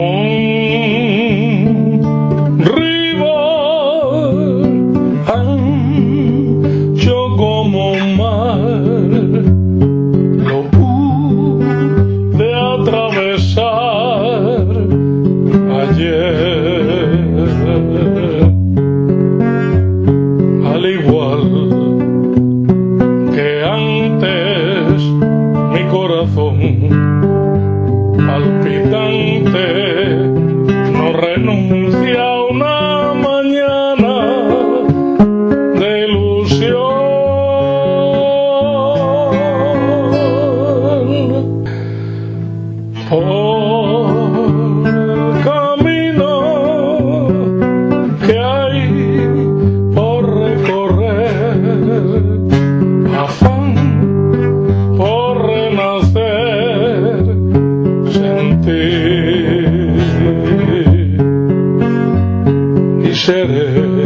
Rival ancho como mar lo pude atravesar ayer. Al igual que antes mi corazón palpitante renuncia a una mañana de ilusión. Por camino que hay por recorrer afán por renacer city